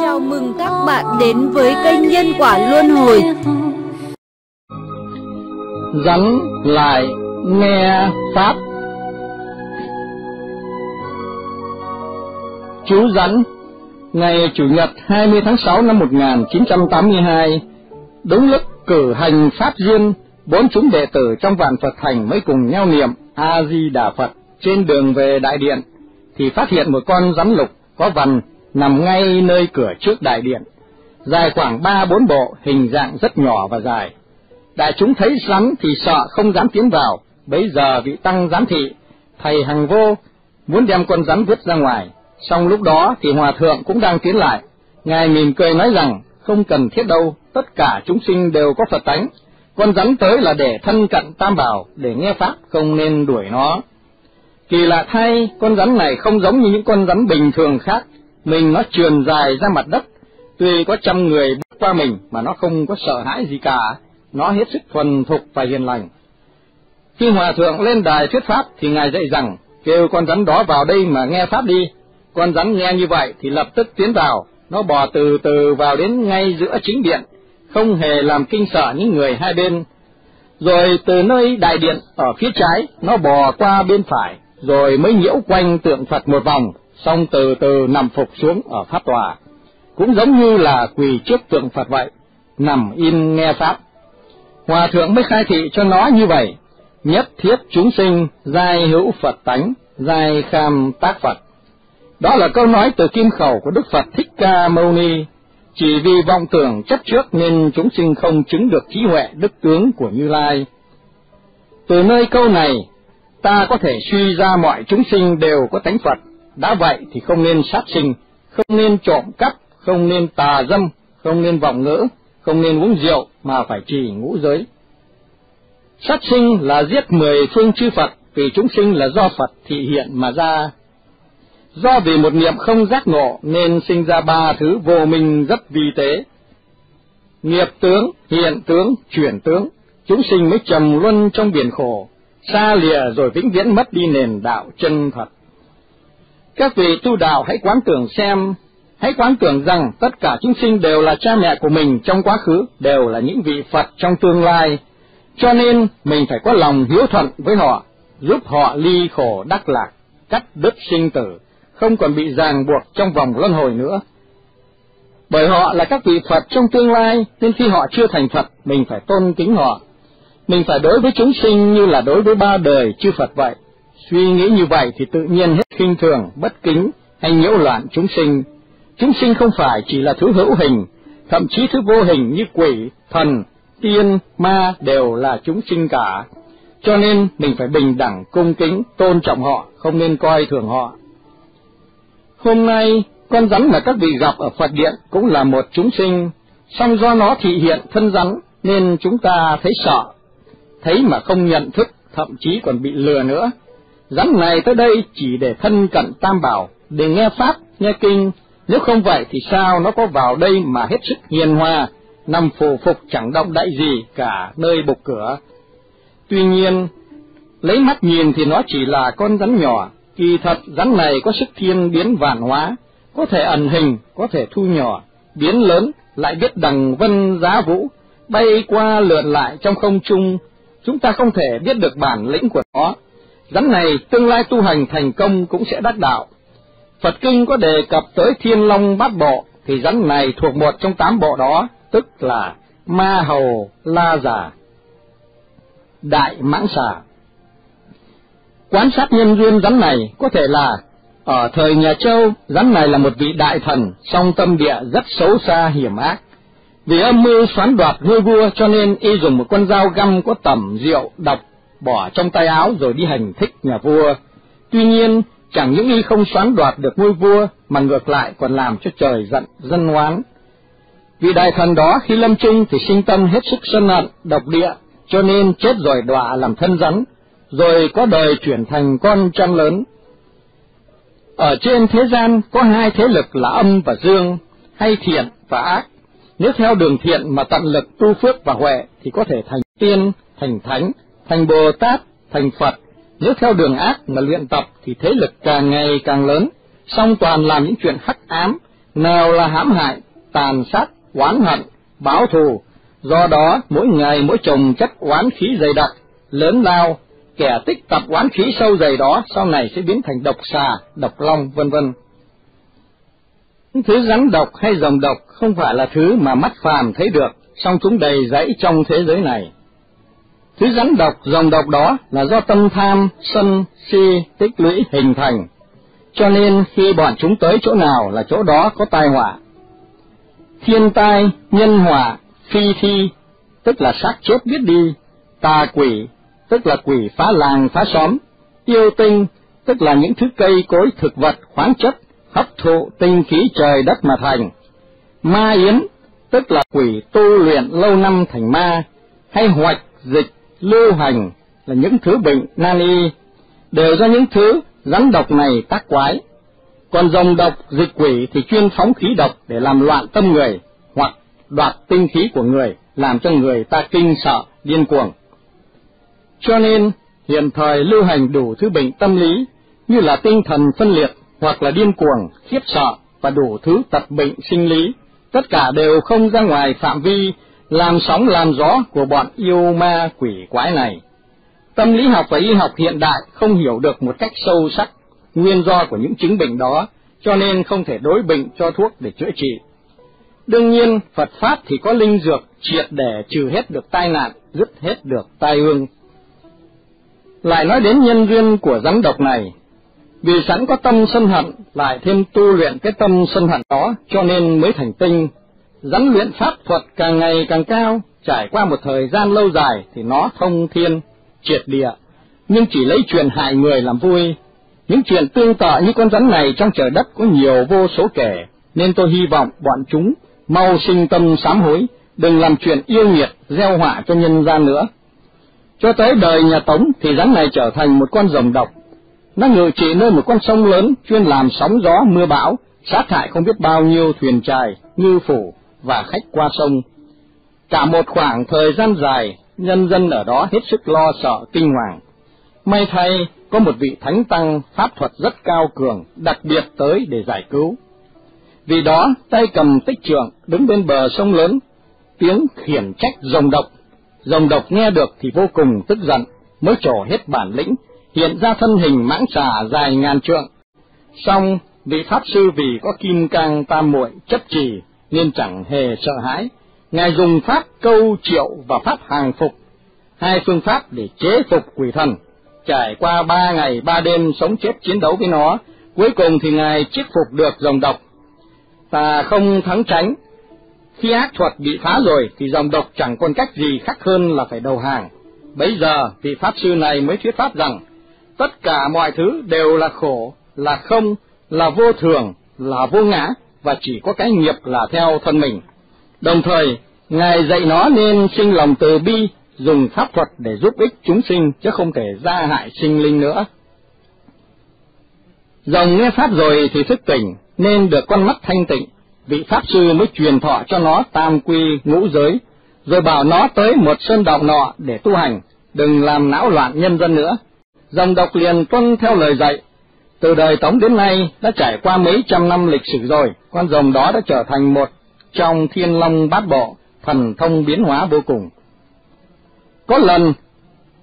Chào mừng các bạn đến với kênh Nhân Quả Luân Hồi. Rắn lại nghe Pháp. Chú rắn Ngày Chủ nhật 20 tháng 6 năm 1982 Đúng lúc cử hành Pháp duyên, Bốn chúng đệ tử trong vạn Phật thành mới cùng nhau niệm A-di-đà Phật trên đường về đại điện thì phát hiện một con rắn lục có vằn nằm ngay nơi cửa trước đại điện, dài khoảng ba bốn bộ, hình dạng rất nhỏ và dài. Đại chúng thấy rắn thì sợ không dám tiến vào, bấy giờ vị tăng giám thị, thầy hằng vô, muốn đem con rắn vứt ra ngoài, xong lúc đó thì hòa thượng cũng đang tiến lại, ngài mỉm cười nói rằng không cần thiết đâu, tất cả chúng sinh đều có Phật tánh, con rắn tới là để thân cận tam bảo, để nghe pháp, không nên đuổi nó. Kỳ lạ thay, con rắn này không giống như những con rắn bình thường khác, mình nó trườn dài ra mặt đất, tuy có trăm người bước qua mình mà nó không có sợ hãi gì cả, nó hết sức thuần thục và hiền lành. Khi hòa thượng lên đài thuyết pháp thì ngài dạy rằng, kêu con rắn đó vào đây mà nghe pháp đi. Con rắn nghe như vậy thì lập tức tiến vào, nó bò từ từ vào đến ngay giữa chính điện, không hề làm kinh sợ những người hai bên. Rồi từ nơi đại điện ở phía trái, nó bò qua bên phải, rồi mới nhiễu quanh tượng Phật một vòng, xong từ từ nằm phục xuống ở pháp tòa. Cũng giống như là quỳ trước tượng Phật vậy, nằm in nghe Pháp. Hòa thượng mới khai thị cho nó như vậy, nhất thiết chúng sinh, giai hữu Phật tánh, giai kham tác Phật. Đó là câu nói từ kim khẩu của Đức Phật Thích Ca Mâu Ni, chỉ vì vọng tưởng chấp trước nên chúng sinh không chứng được trí huệ đức tướng của Như Lai. Từ nơi câu này, ta có thể suy ra mọi chúng sinh đều có tánh Phật, đã vậy thì không nên sát sinh, không nên trộm cắp, không nên tà dâm, không nên vọng ngữ, không nên uống rượu mà phải trì ngũ giới. Sát sinh là giết mười phương chư Phật, vì chúng sinh là do Phật thị hiện mà ra. Do vì một niệm không giác ngộ nên sinh ra ba thứ vô minh rất vi tế. Nghiệp tướng, hiện tướng, chuyển tướng, chúng sinh mới trầm luân trong biển khổ, xa lìa rồi vĩnh viễn mất đi nền đạo chân thật. Các vị tu đạo hãy quán tưởng xem, hãy quán tưởng rằng tất cả chúng sinh đều là cha mẹ của mình trong quá khứ, đều là những vị Phật trong tương lai, cho nên mình phải có lòng hiếu thuận với họ, giúp họ ly khổ đắc lạc, cắt đứt sinh tử, không còn bị ràng buộc trong vòng luân hồi nữa. Bởi họ là các vị Phật trong tương lai, nên khi họ chưa thành Phật, mình phải tôn kính họ. Mình phải đối với chúng sinh như là đối với ba đời chư Phật vậy. Suy nghĩ như vậy thì tự nhiên hết khinh thường, bất kính hay nhiễu loạn chúng sinh. Chúng sinh không phải chỉ là thứ hữu hình, thậm chí thứ vô hình như quỷ, thần, tiên, ma đều là chúng sinh cả. Cho nên mình phải bình đẳng, cung kính, tôn trọng họ, không nên coi thường họ. Hôm nay, con rắn mà các vị gặp ở Phật Điện cũng là một chúng sinh, song do nó thị hiện thân rắn nên chúng ta thấy sợ, thấy mà không nhận thức, thậm chí còn bị lừa nữa. Rắn này tới đây chỉ để thân cận tam bảo, để nghe Pháp, nghe Kinh, nếu không vậy thì sao nó có vào đây mà hết sức hiền hòa, nằm phù phục chẳng động đại gì cả nơi bục cửa. Tuy nhiên, lấy mắt nhìn thì nó chỉ là con rắn nhỏ, kỳ thật rắn này có sức thiên biến vạn hóa, có thể ẩn hình, có thể thu nhỏ, biến lớn, lại biết đằng vân giá vũ, bay qua lượn lại trong không trung, chúng ta không thể biết được bản lĩnh của nó. Rắn này tương lai tu hành thành công cũng sẽ đắc đạo. Phật Kinh có đề cập tới thiên long bát bộ, thì rắn này thuộc một trong tám bộ đó, tức là ma hầu la giả, đại mãng xà. Quan sát nhân duyên rắn này có thể là ở thời nhà Châu, rắn này là một vị đại thần, song tâm địa rất xấu xa hiểm ác. Vì âm mưu xoán đoạt ngôi vua cho nên y dùng một con dao găm có tẩm rượu độc bỏ trong tay áo rồi đi hành thích nhà vua. Tuy nhiên, chẳng những y không xoán đoạt được ngôi vua mà ngược lại còn làm cho trời giận dân oán. vì đại thần đó khi lâm chung thì sinh tâm hết sức sân hận, độc địa, cho nên chết rồi đọa làm thân rắn, rồi có đời chuyển thành con trăng lớn. Ở trên thế gian có hai thế lực là âm và dương, hay thiện và ác. Nếu theo đường thiện mà tận lực tu phước và huệ thì có thể thành tiên, thành thánh, thành Bồ Tát, thành Phật. Nếu theo đường ác mà luyện tập thì thế lực càng ngày càng lớn, song toàn làm những chuyện hắc ám, nào là hãm hại, tàn sát, oán hận, báo thù. Do đó, mỗi ngày mỗi chồng chất oán khí dày đặc, lớn lao, kẻ tích tập oán khí sâu dày đó sau này sẽ biến thành độc xà, độc long, vân vân. Thứ rắn độc hay rồng độc không phải là thứ mà mắt phàm thấy được, song chúng đầy rẫy trong thế giới này. Thứ rắn độc, rồng độc đó là do tâm tham, sân, si, tích lũy hình thành. Cho nên khi bọn chúng tới chỗ nào là chỗ đó có tai họa. Thiên tai, nhân họa, phi thi, tức là xác chết biết đi, tà quỷ, tức là quỷ phá làng phá xóm, yêu tinh, tức là những thứ cây cối thực vật khoáng chất, hấp thụ tinh khí trời đất mà thành. Ma yến, tức là quỷ tu luyện lâu năm thành ma, hay hoạch, dịch, lưu hành là những thứ bệnh nan y, đều do những thứ rắn độc này tác quái. Còn dòng độc, dịch quỷ thì chuyên phóng khí độc để làm loạn tâm người, hoặc đoạt tinh khí của người, làm cho người ta kinh sợ, điên cuồng. Cho nên, hiện thời lưu hành đủ thứ bệnh tâm lý, như là tinh thần phân liệt, hoặc là điên cuồng, khiếp sợ, và đủ thứ tật bệnh sinh lý, tất cả đều không ra ngoài phạm vi làm sóng làm gió của bọn yêu ma quỷ quái này. Tâm lý học và y học hiện đại không hiểu được một cách sâu sắc nguyên do của những chứng bệnh đó, cho nên không thể đối bệnh cho thuốc để chữa trị. Đương nhiên, Phật Pháp thì có linh dược triệt để trừ hết được tai nạn, dứt hết được tai ương. Lại nói đến nhân duyên của rắn độc này, vì sẵn có tâm sân hận, lại thêm tu luyện cái tâm sân hận đó, cho nên mới thành tinh. Rắn luyện pháp thuật càng ngày càng cao, trải qua một thời gian lâu dài thì nó thông thiên, triệt địa, nhưng chỉ lấy chuyện hại người làm vui. Những chuyện tương tự như con rắn này trong trời đất có nhiều vô số kể, nên tôi hy vọng bọn chúng mau sinh tâm sám hối, đừng làm chuyện yêu nghiệt, gieo họa cho nhân gian nữa. Cho tới đời nhà Tống thì rắn này trở thành một con rồng độc. Nó ngự trị nơi một con sông lớn chuyên làm sóng gió mưa bão, sát hại không biết bao nhiêu thuyền trài, ngư phủ và khách qua sông. Cả một khoảng thời gian dài, nhân dân ở đó hết sức lo sợ kinh hoàng. May thay, có một vị thánh tăng pháp thuật rất cao cường, đặc biệt tới để giải cứu. Vì đó, tay cầm tích trượng, đứng bên bờ sông lớn, tiếng khiển trách rồng độc. Rồng độc nghe được thì vô cùng tức giận, mới trổ hết bản lĩnh, hiện ra thân hình mãng xà dài ngàn trượng. song vị pháp sư vì có kim cang tam muội chấp trì, nên chẳng hề sợ hãi. Ngài dùng pháp câu triệu và pháp hàng phục, hai phương pháp để chế phục quỷ thần. Trải qua ba ngày ba đêm sống chết chiến đấu với nó, cuối cùng thì Ngài chiết phục được dòng độc. Ta không thắng tránh, khi ác thuật bị phá rồi thì dòng độc chẳng còn cách gì khác hơn là phải đầu hàng. Bây giờ vị Pháp sư này mới thuyết pháp rằng, tất cả mọi thứ đều là khổ, là không, là vô thường, là vô ngã, và chỉ có cái nghiệp là theo thân mình. Đồng thời, Ngài dạy nó nên sinh lòng từ bi, dùng pháp thuật để giúp ích chúng sinh, chứ không thể gia hại sinh linh nữa. Rồng nghe pháp rồi thì thức tỉnh, nên được con mắt thanh tịnh, vị pháp sư mới truyền thọ cho nó tam quy ngũ giới, rồi bảo nó tới một sơn đạo nọ để tu hành, đừng làm não loạn nhân dân nữa. Dòng độc liền tuân theo lời dạy, từ đời Tống đến nay đã trải qua mấy trăm năm lịch sử rồi, con rồng đó đã trở thành một trong thiên long bát bộ, thần thông biến hóa vô cùng. Có lần,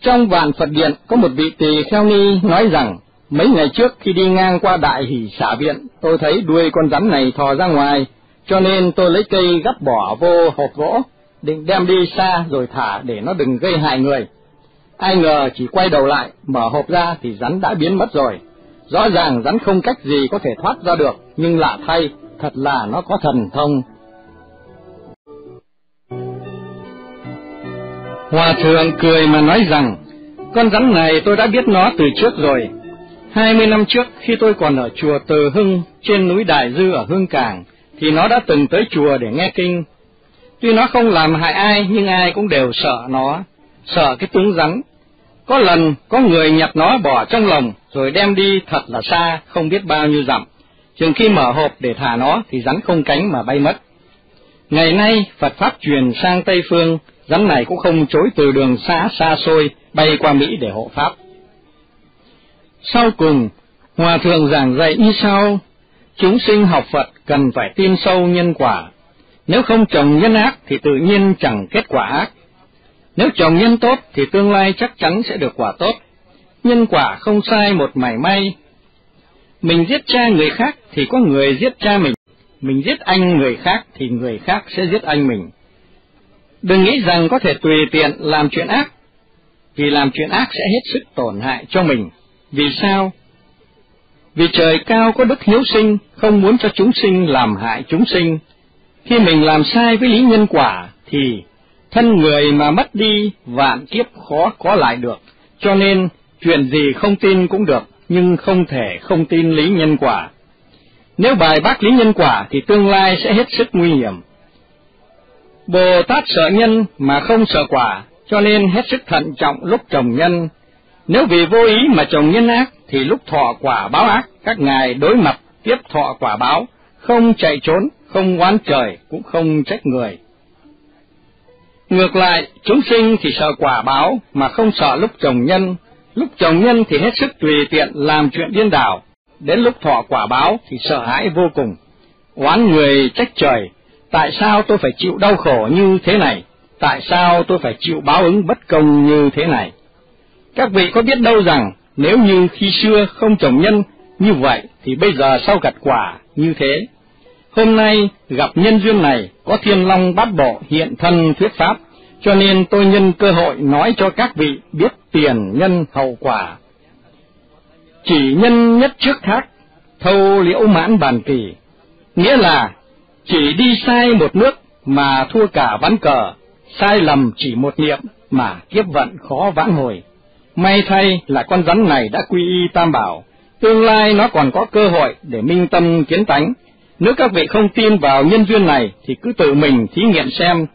trong vạn Phật Điện có một vị tỳ kheo ni nói rằng, mấy ngày trước khi đi ngang qua đại hỷ xả viện, tôi thấy đuôi con rắn này thò ra ngoài, cho nên tôi lấy cây gấp bỏ vô hộp gỗ, định đem đi xa rồi thả để nó đừng gây hại người. Ai ngờ chỉ quay đầu lại, mở hộp ra thì rắn đã biến mất rồi. Rõ ràng rắn không cách gì có thể thoát ra được, nhưng lạ thay, thật là nó có thần thông. Hòa thượng cười mà nói rằng, con rắn này tôi đã biết nó từ trước rồi. Hai mươi năm trước khi tôi còn ở chùa Từ Hưng trên núi Đại Dư ở Hương Cảng, thì nó đã từng tới chùa để nghe kinh. Tuy nó không làm hại ai, nhưng ai cũng đều sợ nó, sợ cái tướng rắn. Có lần có người nhặt nó bỏ trong lồng, rồi đem đi thật là xa, không biết bao nhiêu dặm. Chừng khi mở hộp để thả nó thì rắn không cánh mà bay mất. Ngày nay, Phật Pháp truyền sang Tây Phương, rắn này cũng không chối từ đường xa xa xôi bay qua Mỹ để hộ Pháp. Sau cùng, Hòa Thượng giảng dạy như sau, Chúng sinh học Phật cần phải tin sâu nhân quả. Nếu không trồng nhân ác thì tự nhiên chẳng kết quả ác. Nếu trồng nhân tốt thì tương lai chắc chắn sẽ được quả tốt. Nhân quả không sai một mảy may. Mình giết cha người khác thì có người giết cha mình. Mình giết anh người khác thì người khác sẽ giết anh mình. Đừng nghĩ rằng có thể tùy tiện làm chuyện ác, vì làm chuyện ác sẽ hết sức tổn hại cho mình. Vì sao? Vì trời cao có đức hiếu sinh, không muốn cho chúng sinh làm hại chúng sinh. Khi mình làm sai với lý nhân quả, thì thân người mà mất đi vạn kiếp khó có lại được. Cho nên, chuyện gì không tin cũng được, nhưng không thể không tin lý nhân quả. Nếu bài bác lý nhân quả thì tương lai sẽ hết sức nguy hiểm. Bồ Tát sợ nhân mà không sợ quả, cho nên hết sức thận trọng lúc trồng nhân. Nếu vì vô ý mà trồng nhân ác, thì lúc thọ quả báo ác, các ngài đối mặt tiếp thọ quả báo, không chạy trốn, không oán trời, cũng không trách người. Ngược lại, chúng sinh thì sợ quả báo mà không sợ lúc trồng nhân, lúc trồng nhân thì hết sức tùy tiện làm chuyện điên đảo, đến lúc thọ quả báo thì sợ hãi vô cùng. Oán người trách trời, tại sao tôi phải chịu đau khổ như thế này? Tại sao tôi phải chịu báo ứng bất công như thế này? Các vị có biết đâu rằng, nếu như khi xưa không trồng nhân như vậy, thì bây giờ sau gặt quả như thế. Hôm nay gặp nhân duyên này, có thiên long bát bộ hiện thân thuyết pháp, cho nên tôi nhân cơ hội nói cho các vị biết tiền nhân hậu quả. Chỉ nhân nhất trước thác, thâu liễu mãn bàn kỳ, nghĩa là chỉ đi sai một nước mà thua cả ván cờ, sai lầm chỉ một niệm mà kiếp vận khó vãn hồi. May thay là con rắn này đã quy y tam bảo, tương lai nó còn có cơ hội để minh tâm kiến tánh. Nếu các vị không tin vào nhân duyên này thì cứ tự mình thí nghiệm xem,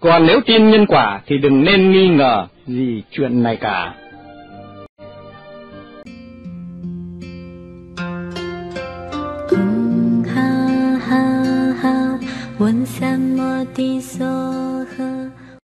còn nếu tin nhân quả thì đừng nên nghi ngờ gì chuyện này cả. Ha ha ha,